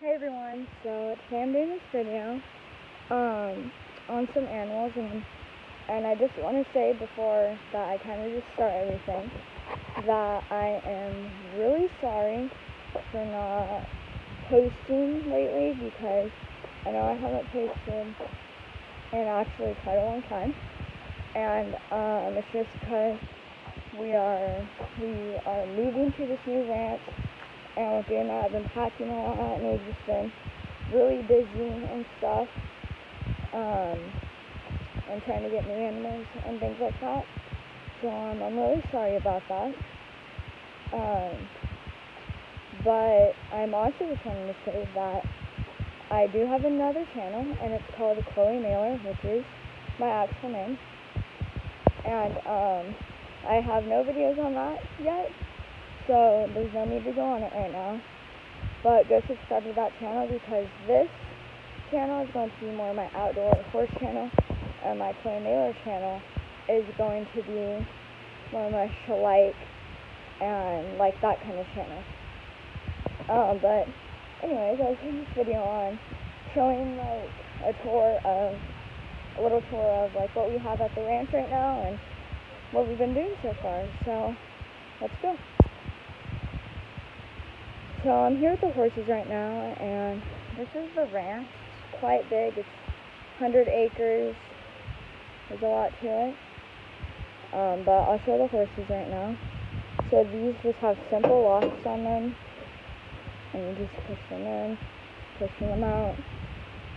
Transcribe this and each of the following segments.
Hey everyone, so today I'm doing this video um, on some animals and and I just want to say before that I kind of just start everything that I am really sorry for not posting lately because I know I haven't posted in actually quite a long time. And um, it's just because we are we are moving to this new ranch and with that I've been packing a lot and we've just been really busy and stuff um, and trying to get new animals and things like that. So um, I'm really sorry about that. Um, but I'm also just wanting to say that I do have another channel and it's called Chloe Mailer which is my actual name. And um, I have no videos on that yet so there's no need to go on it right now. But go subscribe to that channel because this channel is going to be more my outdoor horse channel, and my clay Mailer channel is going to be more of my Shalike and like that kind of channel. Um, but anyways, I was doing this video on showing like a tour of a little tour of like what we have at the ranch right now and what we've been doing so far. So let's go. So I'm here with the horses right now, and this is the ranch. It's quite big. It's 100 acres. There's a lot to it. Um, but I'll show the horses right now. So these just have simple locks on them, and you just push them in, pushing them out.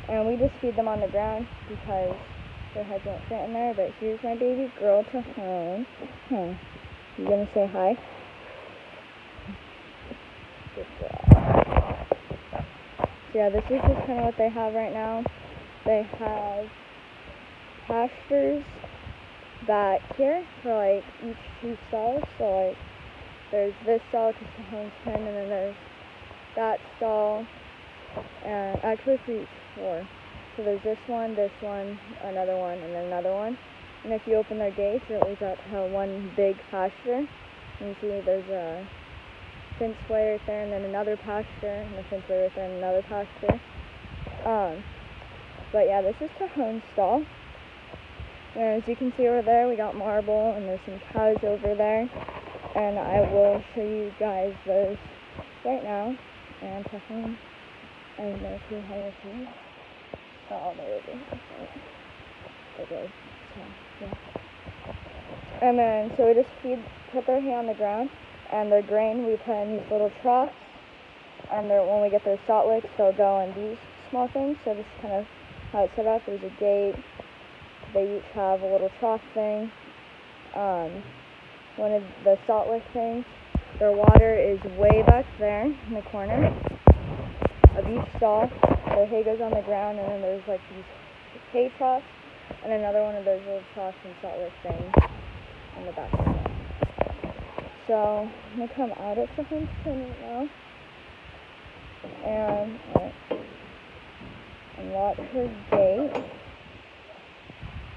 And we just feed them on the ground because their heads won't fit in there. But here's my baby girl to home. Hmm. You gonna say hi? So yeah, this is just kind of what they have right now. They have pastures back here for like each two stalls. So like there's this stall just a home pen and then there's that stall and actually for each floor. So there's this one, this one, another one, and then another one. And if you open their gates, it leads out to one big pasture. And you see there's a fence way right there, and then another pasture, and a fence way right there, and another pasture. Um, but yeah, this is Cajon stall. And as you can see over there, we got marble, and there's some cows over there. And I will show you guys those right now. And Cajon, I don't know if you have a Oh, there it is. Okay. So, yeah. And then, so we just feed, put their hay on the ground and their grain we put in these little troughs. And when we get their salt licks, they'll go in these small things. So this is kind of how it's set up. There's a gate. They each have a little trough thing. Um, one of the salt lick things. Their water is way back there in the corner of each stall. Their hay goes on the ground, and then there's like these hay troughs, and another one of those little troughs and salt lick things in the back. So I'm gonna come out of the home right now and right, unlock her gate.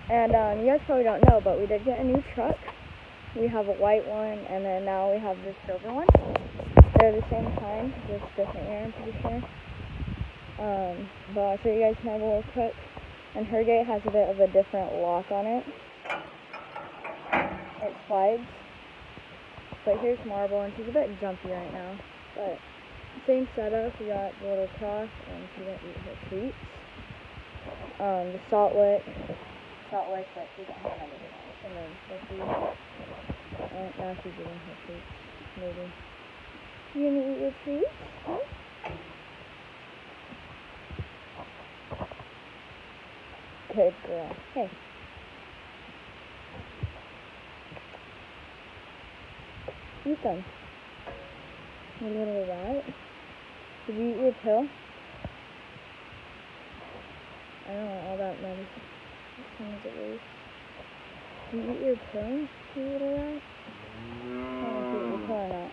And um, you guys probably don't know, but we did get a new truck. We have a white one, and then now we have this silver one. They're the same kind, just different year, I'm pretty sure. Um, but I'll show you guys my real quick. And her gate has a bit of a different lock on it. It slides. But here's Marble, and she's a bit jumpy right now. But same setup, we got the little cross, and she's gonna eat her treats. Um, the salt lick, salt lick, but she doesn't have anything. And then the. And now she's eating her treats, maybe. You gonna eat your treats? Huh? Good girl. Hey. Eat them. You little rat. Did you eat your pill? I don't know all that medicine. As soon as it leaves. Did you eat your pill, you little rat? I don't know if you ate your pill or not.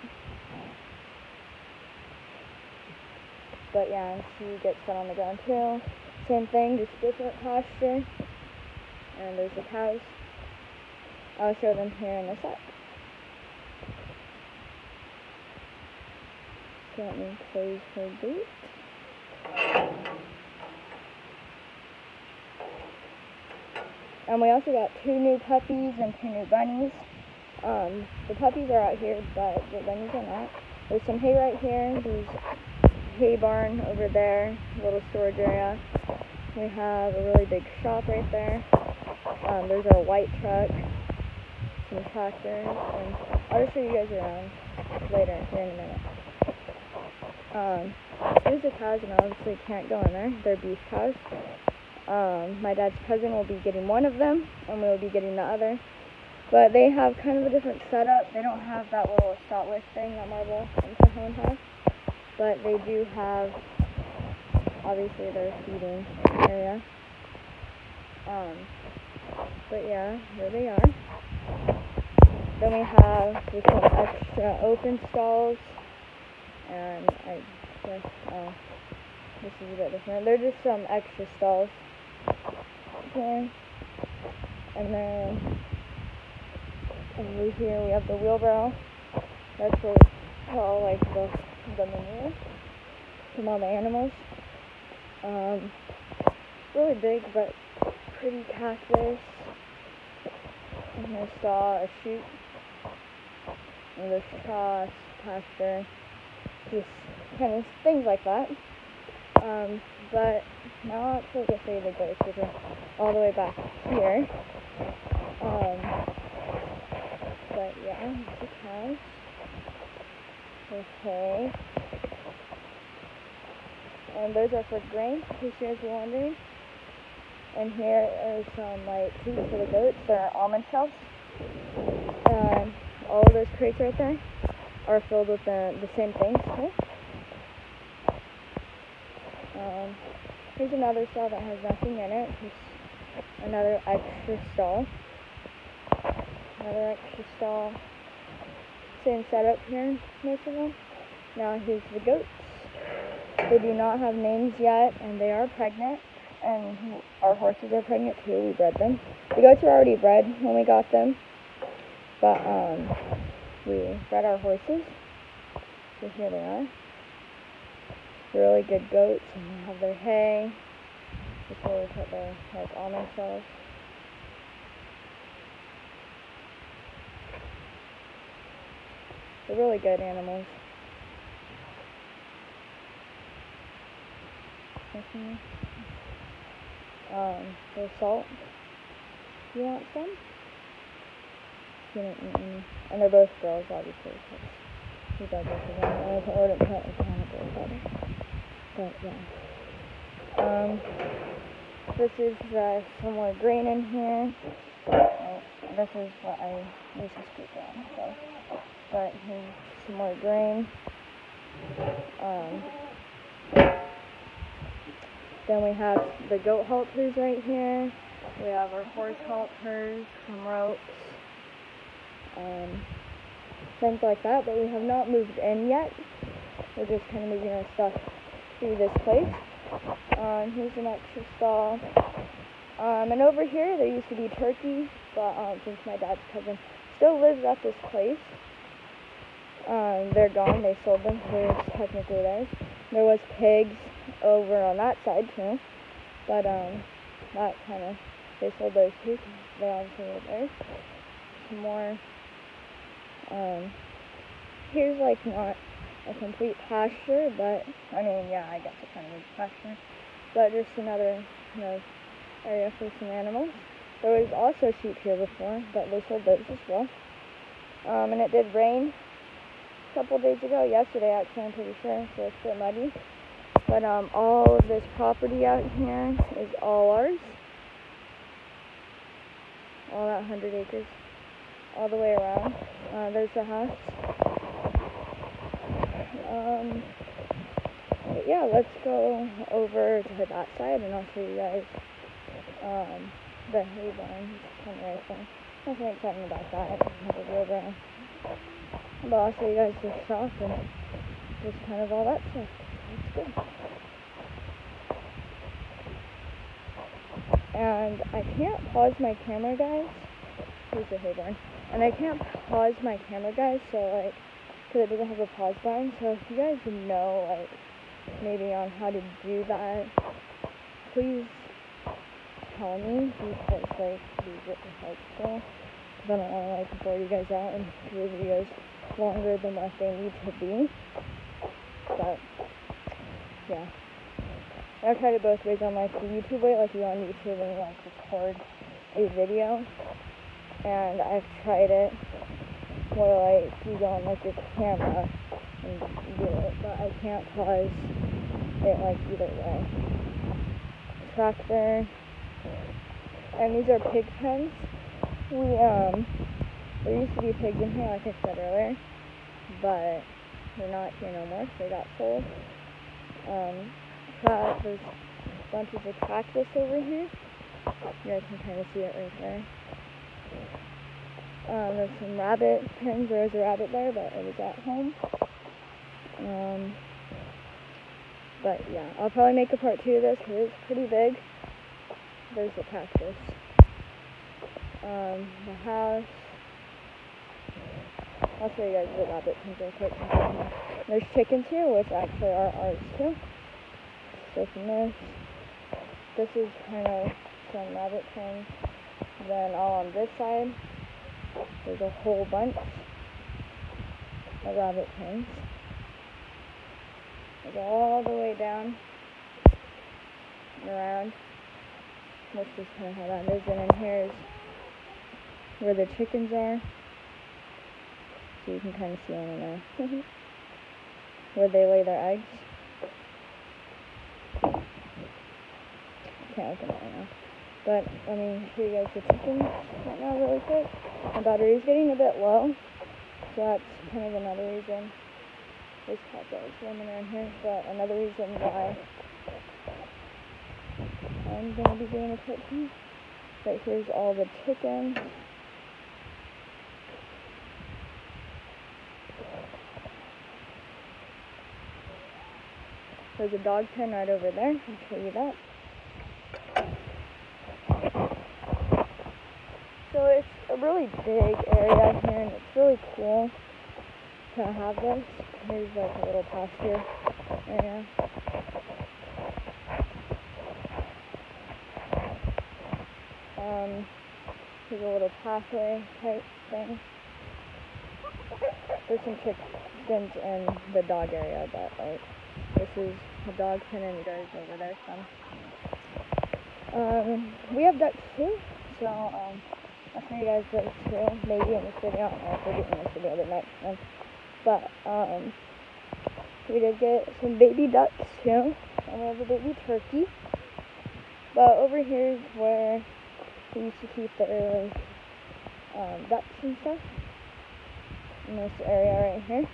But yeah, she gets set on the ground too. Same thing, just different posture. And there's the cows. I'll show them here in a sec. Let me close her gate. And we also got two new puppies and two new bunnies. Um, the puppies are out here, but the bunnies are not. There's some hay right here. There's hay barn over there, little storage area. We have a really big shop right there. Um, there's our white truck, some tractors, and I'll just show you guys around later here in a minute. Um, here's the cows, and obviously can't go in there. They're beef cows. Um, my dad's cousin will be getting one of them, and we'll be getting the other. But they have kind of a different setup. They don't have that little shot list thing that Marble and Cajon have. But they do have, obviously, their feeding area. Um, but yeah, there they are. Then we have some extra open stalls. And I guess, oh, this is a bit different. They're just some extra stalls. Okay. And then over here we have the wheelbarrow. That's where we call like the the manure from all the animals. Um, really big but pretty cactus. And there's saw a chute. And there's cross, pasture, just kind of things like that. Um, but now let's go say the goats, which are all the way back here. Um, but yeah, cows. Okay. And those are for grain, in case you guys were wondering. And here is some like feed for the goats. They're almond shells. And all of those crates right there are filled with the, the same things. Okay? Um, here's another stall that has nothing in it. Just another extra stall another extra stall. Same setup here most of them. Now here's the goats. They do not have names yet, and they are pregnant. And our horses are pregnant too. We bred them. The goats were already bred when we got them, but um, we bred our horses. So here they are. Really good goats, and they have their hay. Where we put their like almond shells. They're really good animals. Um, the salt. You want some? Any. And they're both girls, obviously, because he does both of them. I wouldn't put it on a girl. But, yeah. Um, this is uh, some more grain in here. Oh, this is what I used to scoop on, so but here's some more grain. Um, then we have the goat halters right here. We have our horse halters, some ropes, um, things like that, but we have not moved in yet. We're just kind of moving our stuff through this place. Um, here's an extra stall. Um, and over here, there used to be turkeys, but um, since my dad's cousin still lives at this place, um, they're gone. They sold them. They're technically theirs. There was pigs over on that side too, but um, that kind of they sold those too. They obviously were theirs. Some more. Um, here's like not a complete pasture, but I mean, yeah, I guess it's kind of a pasture, but just another you know, area for some animals. There was also sheep here before, but they sold those as well. Um, and it did rain a couple days ago, yesterday actually, I'm pretty sure, so it's a bit muddy. But um, all of this property out here is all ours. All that 100 acres, all the way around. Uh, there's the house. Um, yeah, let's go over to that side and I'll show you guys um, the hay barn. Nothing exciting about that. Wheelbarrow. But I'll show you guys the shop and just kind of all that stuff. It's good. And I can't pause my camera, guys. Here's the hay barn. And I can't pause my camera, guys, so like, because it doesn't have a pause button. So if you guys know, like, maybe on how to do that, please tell me because like be really helpful. I don't want to like bore you guys out and do the videos longer than what they need to be. But yeah. I've tried it both ways on like the YouTube way, like you on YouTube and like record a video. And I've tried it where like you go on like your camera and do it, but I can't pause it like either way. Tractor. And these are pig pens. We um there used to be pigs in here like I said earlier, but they're not here no more, so they got sold. Um there's bunches of cactus over here. You guys can kind of see it right there. Um, there's some rabbit pens. There was a rabbit there, but it was at home. Um, but yeah, I'll probably make a part two of this because it's pretty big. There's the cactus. Um, the house. I'll show you guys the rabbit pens real quick. There's chickens here, which actually are ours too. So from this, this is kind of some rabbit pens. Then all on this side, there's a whole bunch of rabbit pens. They go all the way down and around. That's just kind of how that is. And then here's where the chickens are. So you can kind of see in there. where they lay their eggs. Can't open it right now. But let me show you guys the chickens right now really quick. My battery is getting a bit low. So that's kind of another reason. There's cats that are swimming around here. But another reason why I'm going to be doing a two. But here's all the chickens. There's a dog pen right over there. I'll show you that. So it's a really big area here and it's really cool to have this. Here's like a little pasture area. Um, here's a little pathway type thing. There's some chickens in the dog area, but like this is the dog pen and goes over there some. Um, we have ducks too, so um, I'll show you guys those too, maybe in this video. I don't know if we'll do in this video the next one. But, um, we did get some baby ducks too, and we have a baby turkey. But over here is where we used to keep the early um, ducks and stuff. In this area right here.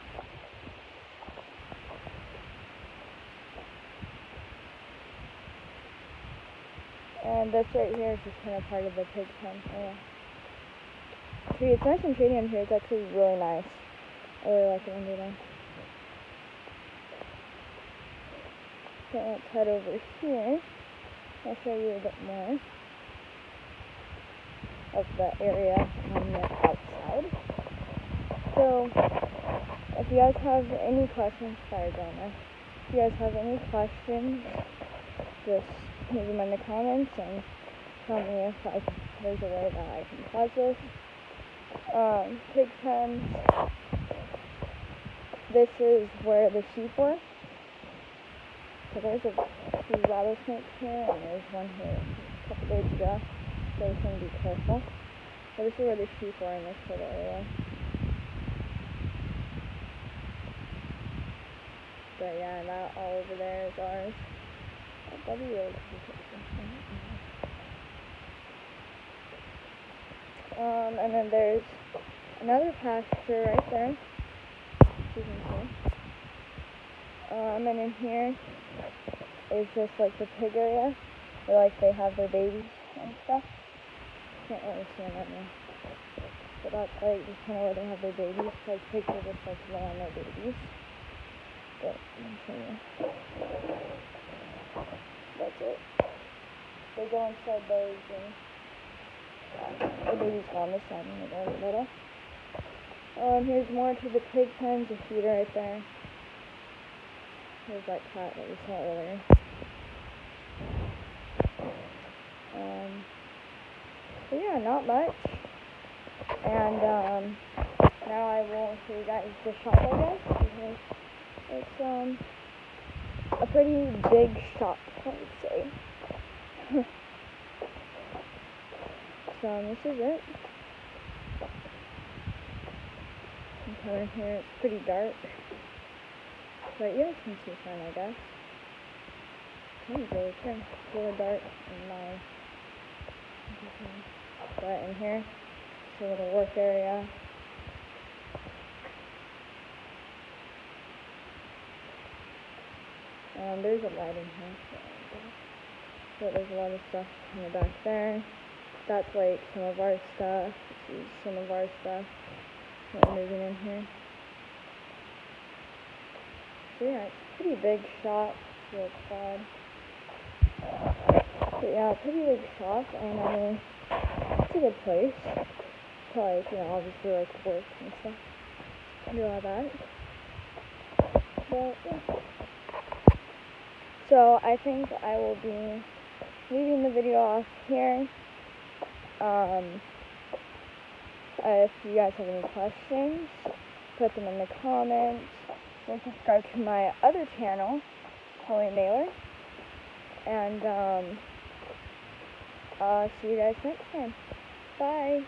And this right here is just kind of part of the pig pen area. See, it's nice and shady in here. It's actually really nice. I really like it there. So let's head over here. I'll show you a bit more of the area on the outside. So, if you guys have any questions, sorry, Donna. If you guys have any questions, just leave them in the comments and tell me if I, there's a way that I can pause this um, pig pen. This is where the sheep were. So there's a few rattlesnakes here, and there's one here a couple days ago. So you can be careful. But this is where the sheep were in this little area. But yeah, that all over there is ours. That'd be really. Um, and then there's another pasture right there. Um, and in here is just like the pig area where like they have their babies and stuff. Can't really see them right now. But that's like just kind of where they have their babies. Like pigs are just like lay on their babies. But. That's it. They go inside those and the gone this side and they're little. Um, here's more to the pig pens, a feeder right there. There's that cat that we saw earlier. Um, but yeah, not much. And um, now I will show you guys the shop, I guess, because it's um a pretty big shop, I would say. so this is it. You come in here, it's pretty dark. But you guys can see fine, I guess. Clear. It's really dark in my but in here, it's a little work area. Um, there's a light in here. So there's a lot of stuff in the back there. That's like some of our stuff. Some of our stuff that we're moving in here. So yeah, pretty big shop. real quad. But yeah, pretty big shop, and I mean, it's a good place. To like, you know, obviously like work and stuff. Do all that. But yeah. So I think I will be leaving the video off here. Um, if you guys have any questions, put them in the comments. And subscribe to my other channel, Chloe Naylor. And um, I'll see you guys next time. Bye.